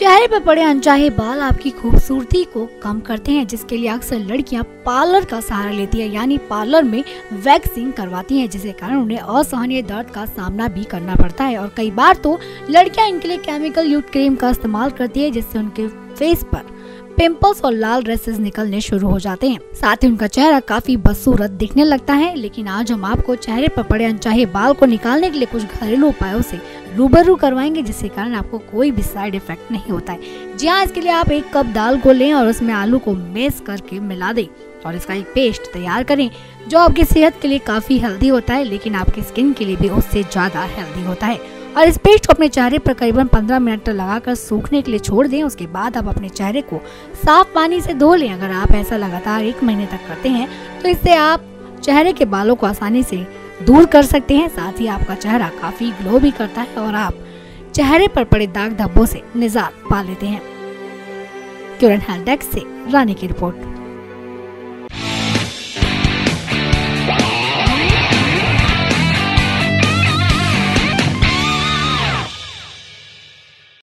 पर पड़े अनचाहे बाल आपकी खूबसूरती को कम करते हैं, जिसके लिए अक्सर लड़कियाँ पार्लर का सहारा लेती है, यानी पार्लर में वैक्सिंग करवाती हैं, जिसके कारण उन्हें असहनीय दर्द का सामना भी करना पड़ता है। और कई बार तो लड़कियाँ इनके लिए केमिकल युक्त क्रीम का इस्तेमाल करती है, जिससे उनके फेस पर पिंपल्स और लाल रेसेस निकलने शुरू हो जाते हैं। साथ ही उनका चेहरा काफ़ी बदसूरत दिखने लगता है, लेकिन आज हम आपको चेहरे पर पड़े अनचाहे बाल को निकालने के लिए कुछ घरेलू उपायों से रूबरू करवाएँगे, जिसके कारण आपको कोई भी साइड इफ़ेक्ट नहीं होता है। जी हाँ इसके लिए आप एक कप दाल को लें और उसमें आलू को मेस करके मिला दें और इसका एक पेस्ट तैयार करें, जो आपकी सेहत के लिए काफ़ी हेल्दी होता है, लेकिन आपकी स्किन के लिए भी उससे ज़्यादा हेल्दी होता है। और इस पेस्ट को अपने चेहरे पर करीबन 15 मिनट लगाकर सूखने के लिए छोड़ दें, उसके बाद आप अपने चेहरे को साफ़ पानी से धो लें। अगर आप ऐसा लगातार एक महीने तक करते हैं तो इससे आप चेहरे के बालों को आसानी से दूर कर सकते हैं। साथ ही आपका चेहरा काफ़ी ग्लो भी करता है और आप चेहरे पर पड़े दाग धब्बों से निजात पा लेते हैं। क्यूरन हेल्थ डेस्क से रानी की रिपोर्ट।